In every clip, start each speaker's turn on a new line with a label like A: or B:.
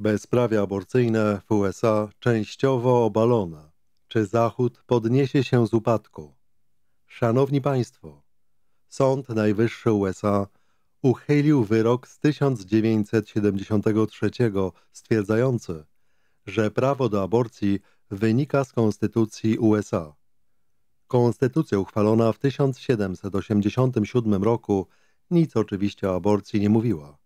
A: Bezprawie aborcyjne w USA częściowo obalone. Czy Zachód podniesie się z upadku? Szanowni Państwo, Sąd Najwyższy USA uchylił wyrok z 1973 stwierdzający, że prawo do aborcji wynika z Konstytucji USA. Konstytucja uchwalona w 1787 roku nic oczywiście o aborcji nie mówiła,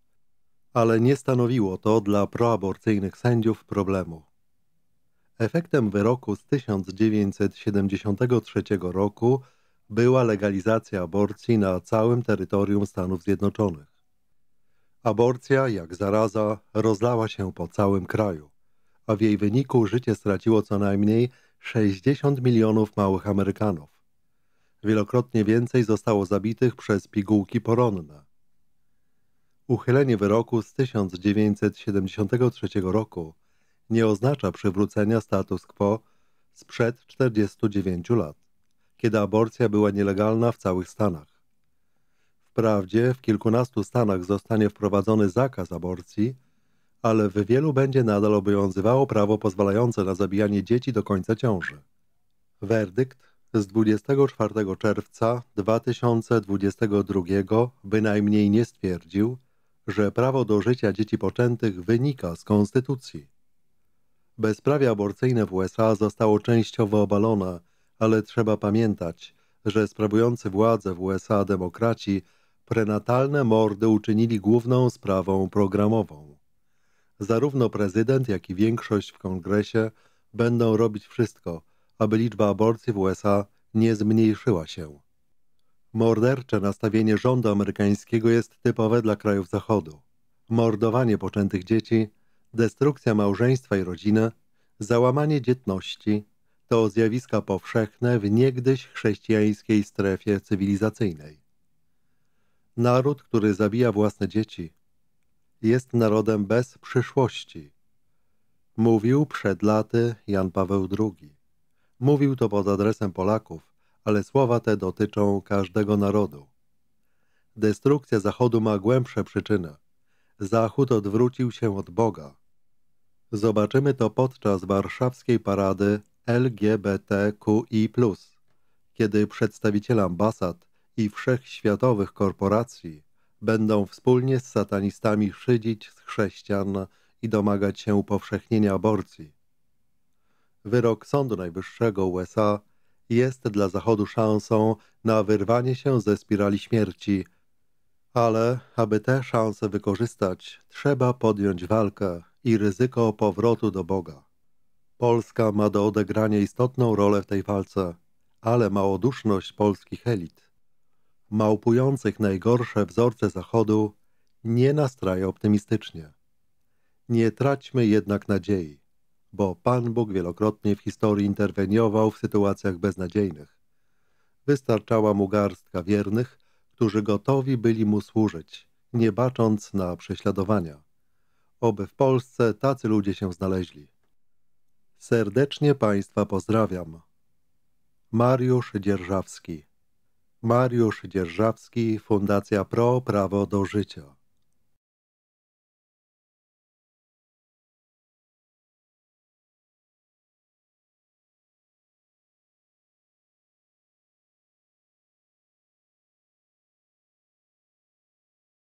A: ale nie stanowiło to dla proaborcyjnych sędziów problemu. Efektem wyroku z 1973 roku była legalizacja aborcji na całym terytorium Stanów Zjednoczonych. Aborcja, jak zaraza, rozlała się po całym kraju, a w jej wyniku życie straciło co najmniej 60 milionów małych Amerykanów. Wielokrotnie więcej zostało zabitych przez pigułki poronne. Uchylenie wyroku z 1973 roku nie oznacza przywrócenia status quo sprzed 49 lat, kiedy aborcja była nielegalna w całych Stanach. Wprawdzie w kilkunastu stanach zostanie wprowadzony zakaz aborcji, ale w wielu będzie nadal obowiązywało prawo pozwalające na zabijanie dzieci do końca ciąży. Werdykt z 24 czerwca 2022 bynajmniej nie stwierdził, że prawo do życia dzieci poczętych wynika z konstytucji. Bezprawie aborcyjne w USA zostało częściowo obalone, ale trzeba pamiętać, że sprawujący władzę w USA demokraci prenatalne mordy uczynili główną sprawą programową. Zarówno prezydent, jak i większość w kongresie będą robić wszystko, aby liczba aborcji w USA nie zmniejszyła się. Mordercze nastawienie rządu amerykańskiego jest typowe dla krajów Zachodu. Mordowanie poczętych dzieci, destrukcja małżeństwa i rodziny, załamanie dzietności to zjawiska powszechne w niegdyś chrześcijańskiej strefie cywilizacyjnej. Naród, który zabija własne dzieci, jest narodem bez przyszłości. Mówił przed laty Jan Paweł II. Mówił to pod adresem Polaków, ale słowa te dotyczą każdego narodu. Destrukcja Zachodu ma głębsze przyczyny. Zachód odwrócił się od Boga. Zobaczymy to podczas warszawskiej parady LGBTQI+, kiedy przedstawiciele ambasad i wszechświatowych korporacji będą wspólnie z satanistami szydzić z chrześcijan i domagać się upowszechnienia aborcji. Wyrok Sądu Najwyższego USA jest dla Zachodu szansą na wyrwanie się ze spirali śmierci, ale aby tę szansę wykorzystać, trzeba podjąć walkę i ryzyko powrotu do Boga. Polska ma do odegrania istotną rolę w tej walce, ale małoduszność polskich elit, małpujących najgorsze wzorce Zachodu, nie nastraja optymistycznie. Nie traćmy jednak nadziei bo Pan Bóg wielokrotnie w historii interweniował w sytuacjach beznadziejnych. Wystarczała mu garstka wiernych, którzy gotowi byli mu służyć, nie bacząc na prześladowania. Oby w Polsce tacy ludzie się znaleźli. Serdecznie Państwa pozdrawiam. Mariusz Dzierżawski Mariusz Dzierżawski, Fundacja Pro Prawo do Życia